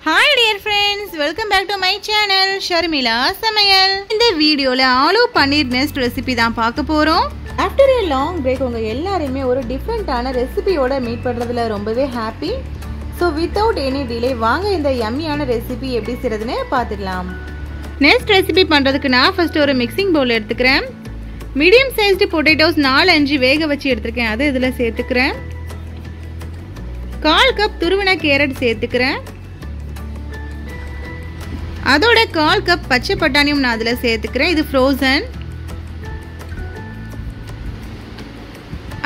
Hi dear friends welcome back to my channel Sharmila சமையல் இந்த வீடியோவில் ஆலு பன்னீர் நெஸ்ட் ரெசிபி தான் பார்க்க போகிறோம் ஆஃப்டர் ஏ லாங் பிரேக் உங்கள் எல்லாரையுமே ஒரு டிஃப்ரெண்ட்டான ரெசிபியோட மீட் பண்ணுறதுல ரொம்பவே happy so without any delay வாங்க இந்த யம்மியான ரெசிபி எப்படி செய்கிறதுன்னு பார்த்துடலாம். நெக்ஸ்ட் ரெசிபி பண்ணுறதுக்கு நான் ஃபஸ்ட்டு ஒரு மிக்சிங் பவுல் எடுத்துக்கிறேன். மீடியம் சைஸ்டு பொட்டேட்டோஸ் நாலு அஞ்சு வேக வச்சு எடுத்துருக்கேன். அது இதில் சேர்த்துக்கிறேன். கால் கப் துருவின கேரட் சேர்த்துக்கிறேன். அதோட கால் கப் பச்சை பட்டாணியும் நான் அதில் சேர்த்துக்கிறேன். இது ஃப்ரோசன்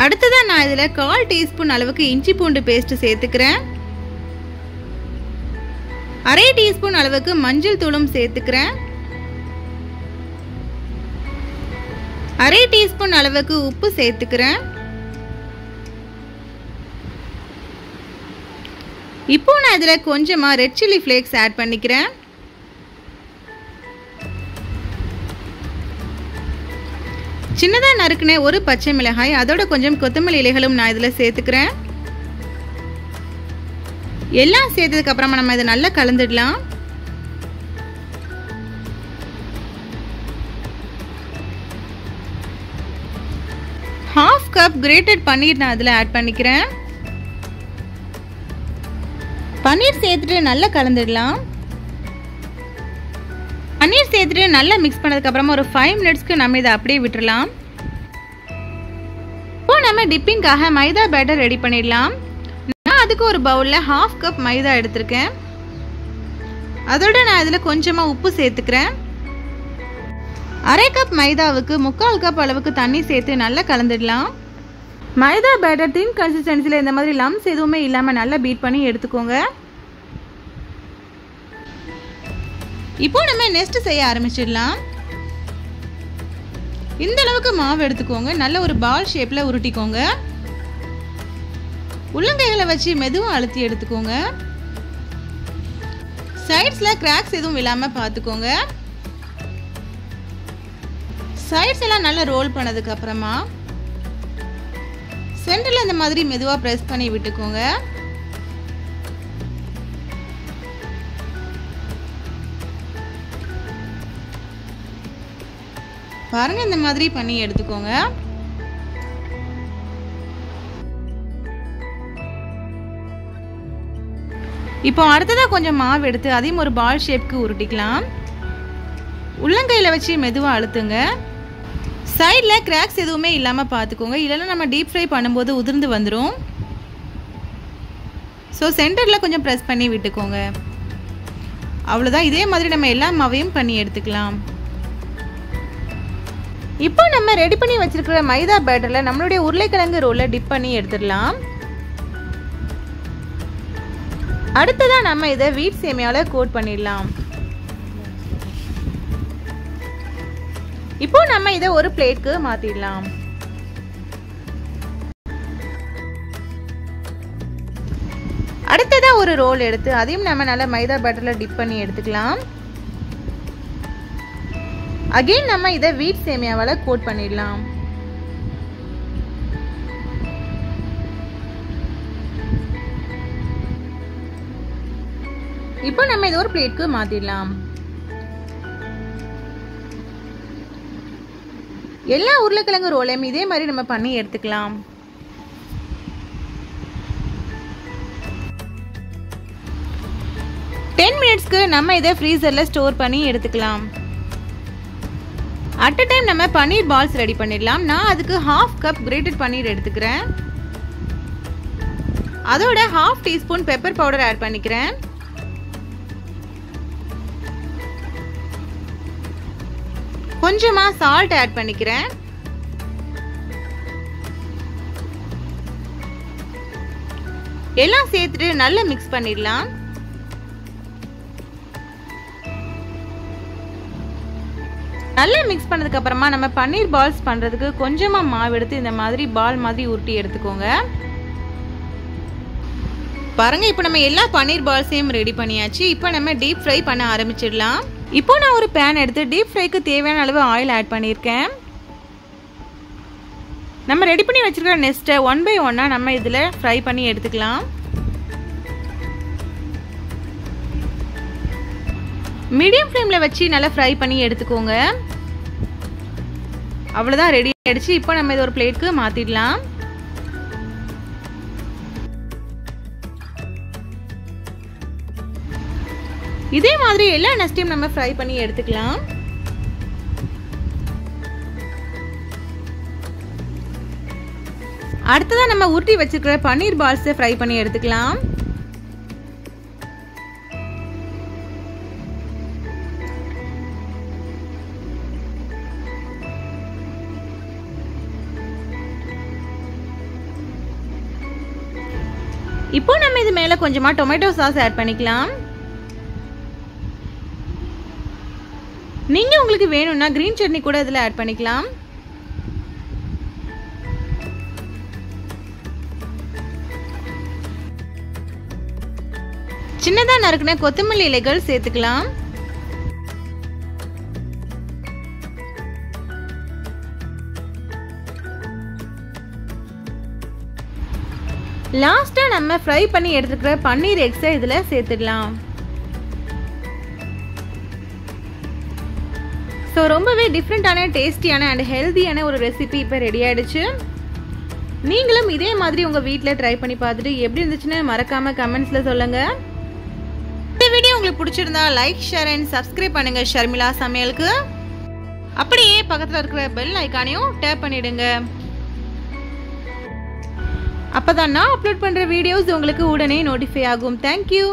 அடுத்ததாக நான் இதில் கால் டீஸ்பூன் அளவுக்கு இஞ்சி பூண்டு பேஸ்ட் சேர்த்துக்கிறேன். அரை டீஸ்பூன் அளவுக்கு மஞ்சள் தூளும் சேர்த்துக்கிறேன். அரை டீஸ்பூன் அளவுக்கு உப்பு சேர்த்துக்கிறேன். இப்போ நான் இதில் கொஞ்சமாக ரெட் சில்லி ஃப்ளேக்ஸ் ஆட் பண்ணிக்கிறேன். சின்னதாக நறுக்குன ஒரு பச்சை மிளகாய் அதோட கொஞ்சம் கொத்தமல்லி இலைகளும் நான் இதில் சேர்த்துக்கிறேன். எல்லாம் சேர்த்ததுக்கு அப்புறமா நம்ம இதை நல்லா கலந்துடலாம். ஹாஃப் கப் கிரேட்டட் பன்னீர் நான் அதில் ஆட் பண்ணிக்கிறேன். பன்னீர் சேர்த்துட்டு நல்லா கலந்துடலாம். பன்னீர் சேர்த்துட்டு நல்லா மிக்ஸ் பண்ணதுக்கப்புறமா ஒரு ஃபைவ் மினிட்ஸ்க்கு நம்ம இதை அப்படியே விட்டுடலாம் இப்போ நம்ம டிப்பிங்காக மைதா பேட்டர் ரெடி பண்ணிடலாம். நான் அதுக்கு ஒரு பவுலில் ஹாஃப் கப் மைதா எடுத்திருக்கேன். அதோட நான் இதில் கொஞ்சமாக உப்பு சேர்த்துக்கிறேன். அரை கப் மைதாவுக்கு முக்கால் கப் அளவுக்கு தண்ணி சேர்த்து நல்லா கலந்துடலாம். மைதா பேட்டர் தின் கன்சிஸ்டன்சியில் இந்த மாதிரி லம்ஸ் எதுவுமே இல்லாமல் நல்லா பீட் பண்ணி எடுத்துக்கோங்க. இப்போ நம்ம நெக்ஸ்ட் செய்ய ஆரம்பிச்சிடலாம். இந்த அளவுக்கு மாவு எடுத்துக்கோங்க. நல்ல ஒரு பால் ஷேப்பில் உருட்டிக்கோங்க. உள்ளங்கைகளை வச்சு மெதுவாக அழுத்தி எடுத்துக்கோங்க. சைட்ஸில் கிராக்ஸ் எதுவும் இல்லாமல் பார்த்துக்கோங்க சைட்ஸ் எல்லாம் நல்லா ரோல் பண்ணதுக்கு அப்புறமா சென்டரில் இந்த மாதிரி மெதுவாக ப்ரெஸ் பண்ணி விட்டுக்கோங்க. பாருங்க இந்த மாதிரி பண்ணி எடுத்துக்கோங்க. இப்போ அடுத்ததாக கொஞ்சம் மாவு எடுத்து அதையும் ஒரு பால் ஷேப்க்கு உருட்டிக்கலாம். உள்ளங்கையில் வச்சு மெதுவாக அழுத்துங்க. சைடில் கிராக்ஸ் எதுவுமே இல்லாமல் பார்த்துக்கோங்க இல்லைன்னா நம்ம டீப் ஃப்ரை பண்ணும்போது உதிர்ந்து வந்துடும் ஸோ சென்டரில் கொஞ்சம் ப்ரெஸ் பண்ணி விட்டுக்கோங்க. அவ்வளோதான் இதே மாதிரி நம்ம எல்லா மாவையும் பண்ணி எடுத்துக்கலாம். இப்போ நம்ம ரெடி பண்ணி வச்சிருக்கிற மைதா பேட்டரில் நம்மளுடைய உருளைக்கிழங்கு ரோலை டிப் பண்ணி எடுத்துடலாம். அடுத்ததாக நம்ம இதை வீட் சேமியாவில் கோட் பண்ணிடலாம். இப்போ நம்ம இதை ஒரு பிளேட்க்கு மாத்திடலாம். அடுத்ததாக ஒரு ரோல் எடுத்து அதையும் நம்ம நல்லா மைதா பேட்டரில் டிப் பண்ணி எடுத்துக்கலாம். அகெயின் நம்ம இதை வீட் சேமியாவால் கோட் பண்ணிடலாம். இப்போ நம்ம இதை ஒரு பிளேட்க்கு மாத்திடலாம். எல்லா உருளைக்கிழங்கு ரோலையும் இதே மாதிரி நம்ம பண்ணி எடுத்துக்கலாம். டென் மினிட்ஸ்க்கு நம்ம இதை ஃப்ரீசரில் ஸ்டோர் பண்ணி எடுத்துக்கலாம். அட் அ டைம் நம்ம பன்னீர் பால்ஸ் ரெடி பண்ணிடலாம். நான் அதுக்கு ஹாஃப் கப் கிரேட்டட் பன்னீர் எடுத்துக்கிறேன். அதோட half teaspoon pepper powder add பண்ணிக்கிறேன். கொஞ்சமாக சால்ட் ஆட் பண்ணிக்கிறேன். எல்லாம் சேர்த்துட்டு நல்லா மிக்ஸ் பண்ணிடலாம். நல்லா மிக்ஸ் பண்ணதுக்கு அப்புறமா நம்ம பன்னீர் பால்ஸ் பண்றதுக்கு கொஞ்சமா மாவு எடுத்து இந்த மாதிரி பால் மாதிரி உருட்டி எடுத்துக்கோங்க. பாருங்க இப்போ நம்ம எல்லா பன்னீர் பால்ஸையும் ரெடி பண்ணியாச்சு. இப்போ நம்ம டீப் ஃப்ரை பண்ண ஆரம்பிச்சிடலாம். இப்போ நான் ஒரு பேன் எடுத்து டீப் ஃப்ரைக்கு தேவையான அளவு ஆயில் ஆட் பண்ணியிருக்கேன். நம்ம ரெடி பண்ணி வச்சிருக்கிற நெஸ்ட்டை ஒன் பை ஒன்னாக நம்ம இதில் ஃப்ரை பண்ணி எடுத்துக்கலாம். மீடியம் ஃப்ளேமில் வச்சு நல்லா ஃப்ரை பண்ணி எடுத்துக்கோங்க. அவ்வளோதான் ரெடி ஆகிடுச்சு இப்போ நம்ம இதை ஒரு பிளேட்க்கு மாற்றிடலாம் இதே மாதிரி எல்லா நெஸ்டையும் நம்ம ஃப்ரை பண்ணி எடுத்துக்கலாம். அடுத்ததான் நம்ம உருட்டி வச்சிருக்கிற பன்னீர் பால்ஸை ஃப்ரை பண்ணி எடுத்துக்கலாம். இப்போ நம்ம இது மேலே கொஞ்சமாக டொமேட்டோ சாஸ் ஆட் பண்ணிக்கலாம். நீங்கள் உங்களுக்கு வேணும்னா கிரீன் சட்னி கூட இதில் ஆட் பண்ணிக்கலாம். சின்னதாக நறுக்கின கொத்தமல்லி இலைகள் சேர்த்துக்கலாம். லாஸ்ட்டாக நம்ம ஃப்ரை பண்ணி எடுத்துக்கிற பன்னீர் எக்ஸை இதில் சேர்த்துடலாம் ஸோ ரொம்பவே டிஃப்ரெண்ட்டான டேஸ்டியான அண்ட் ஹெல்த்தியான ஒரு ரெசிபி இப்போ ரெடி ஆகிடுச்சு நீங்களும் இதே மாதிரி உங்கள் வீட்டில் ட்ரை பண்ணி பார்த்துட்டு எப்படி இருந்துச்சுன்னு மறக்காமல் கமெண்ட்ஸில் சொல்லுங்கள் இந்த வீடியோ உங்களுக்கு பிடிச்சிருந்தா லைக் ஷேர் அண்ட் சப்ஸ்கிரைப் பண்ணுங்கள் ஷர்மிளா சமையலுக்கு. அப்படியே பக்கத்தில் இருக்கிற பெல் ஐக்கானையும் டேப் பண்ணிவிடுங்க அப்போ தான் நான் அப்லோட் பண்ணுற வீடியோஸ் உங்களுக்கு உடனே நோட்டிஃபை ஆகும். தேங்க்யூ